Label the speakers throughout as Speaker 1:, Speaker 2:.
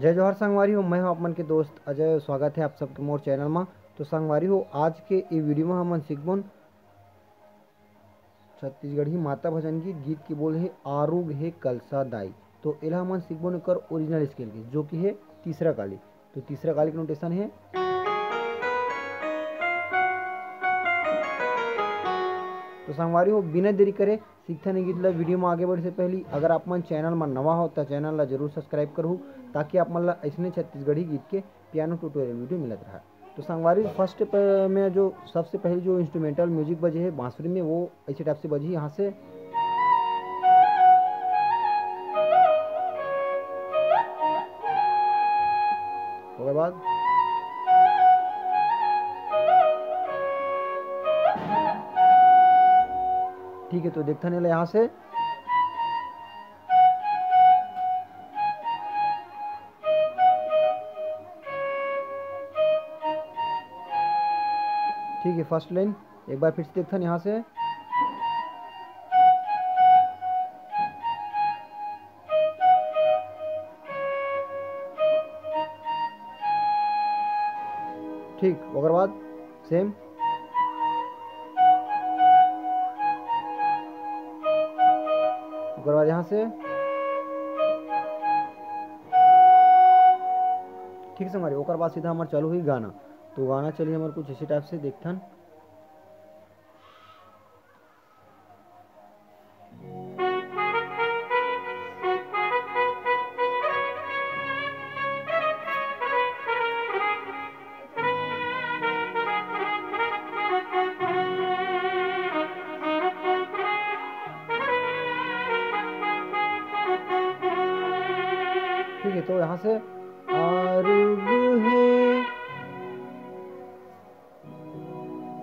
Speaker 1: जय जोहर संगवारी हो, मैं हूँ आप मन के दोस्त अजय स्वागत है आप सबके मोर चैनल में। तो संगवारी हो, आज के ई वीडियो में हमन सीखबन छत्तीसगढ़ी माता भजन गीत गीत की बोल है, आरुग है कलसा दाई। तो एला हमन सीखबन कर ओरिजिनल स्केल के, जो कि है तीसरा काली। तो तीसरा काली के नोटेशन है। तो संगवारी हो, बिना देरी करे सीखते नहीं गीत ला वीडियो में आगे बढ़े से पहले, अगर आप मन चैनल में नवा हो तो चैनल ला ज़रूर सब्सक्राइब करूँ, ताकि आप मन ला ऐसने छत्तीसगढ़ी गीत के पियानो ट्यूटोरियल वीडियो मिलत रहा। तो संगवारी फ़र्स्ट में जो सबसे पहले जो इंस्ट्रूमेंटल म्यूज़िक बजे है, बांसुरी में, वो ऐसे टाइप से बजी, यहाँ से। बाद ठीक है तो देखते नहीं यहाँ से। ठीक है फ़र्स्ट लाइन एक बार फिर से देखते यहाँ से। ठीक, ओकर बाद सेम ओकर बाद यहाँ से। ठीक से हमारे ओकर बाद सीधा हमारे चालू हुई गाना। तो गाना चलिए हमारे कुछ इसी टाइप से देखथन। यहाँ से? आरुग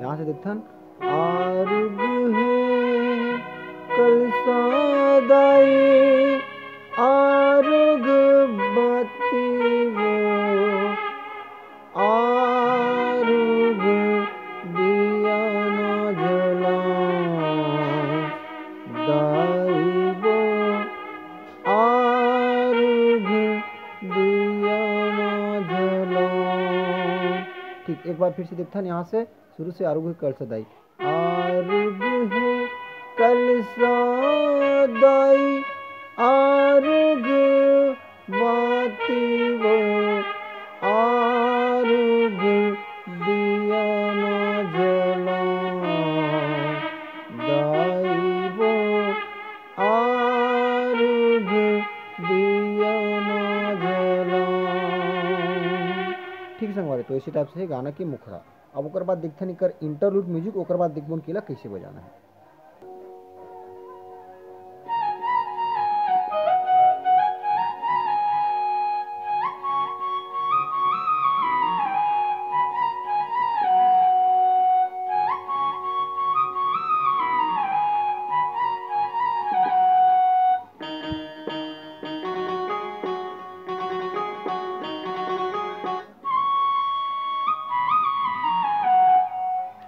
Speaker 1: यहाँ से दिखन आरुग कल सदाई आरुग बती एक बार फिर से देखता यहाँ से शुरू से आरोग्य कर सदाई। ठीक संगवारी तो इसी टाइप से गाना की मुखड़ा। अब ओकर बाद देखते नहीं कर इंटरलूड म्यूज़िक ओकर बाद देखबोन केला कैसे बजाना है।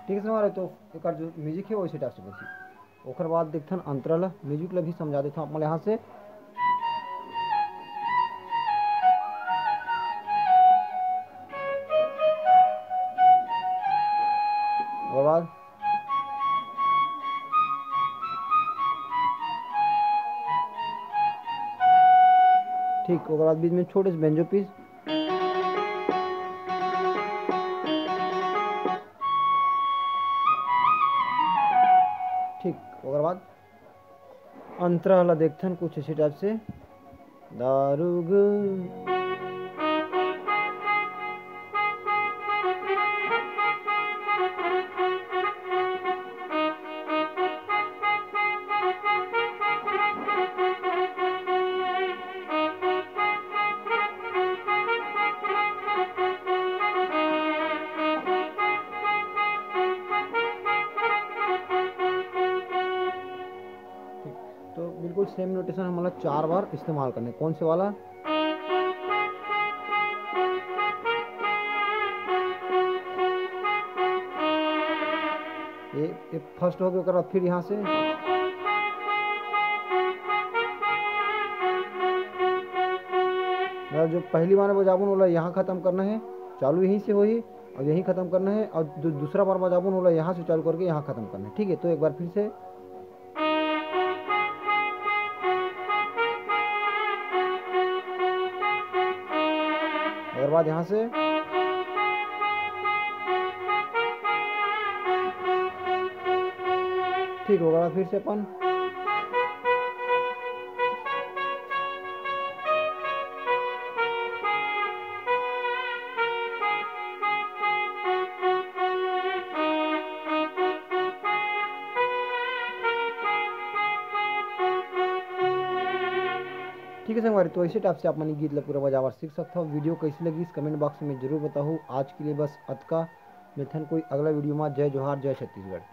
Speaker 1: ठीक है समझ रहे तो एक जो म्यूज़िक है वो इसी टाइप से बची ओकर बाद देखथन अंतरल म्यूज़िक ला भी समझा देता हूँ यहाँ से। ठीक बीच में छोटे से बेंजो पीस अंतरा वाला हैं कुछ इसी टाइप से। दारुग। बिल्कुल सेम नोटेशन हम हमारा चार बार इस्तेमाल करने कौन से वाला? ये, ये फ़र्स्ट हो गया फिर यहाँ से। जो पहली बार बजाबुन वाला यहाँ ख़त्म करना है चालू यहीं से हो ही और यहीं ख़त्म करना है और जो दूसरा बार बजाबुन वाला यहाँ से चालू करके यहाँ ख़त्म करना है। ठीक है तो एक बार फिर से बाद यहाँ से। ठीक होगा फिर से अपन। ठीक है संगवारी तो ऐसे टाइप से आप मैंने गीत लग पूरा बजावर सीख सकते हो वीडियो कैसी लगी इस कमेंट बॉक्स में ज़रूर बताओ। आज के लिए बस अतका मिथन कोई अगला वीडियो में। जय जोहार, जय छत्तीसगढ़।